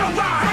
alive!